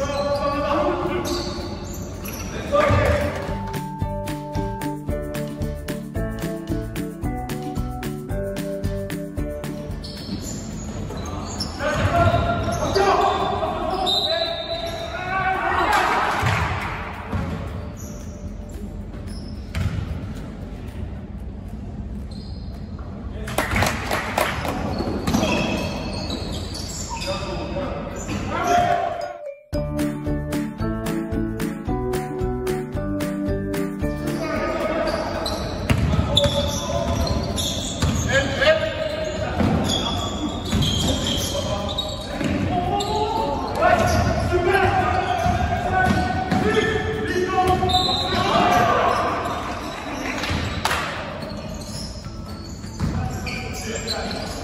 Go! Thank you.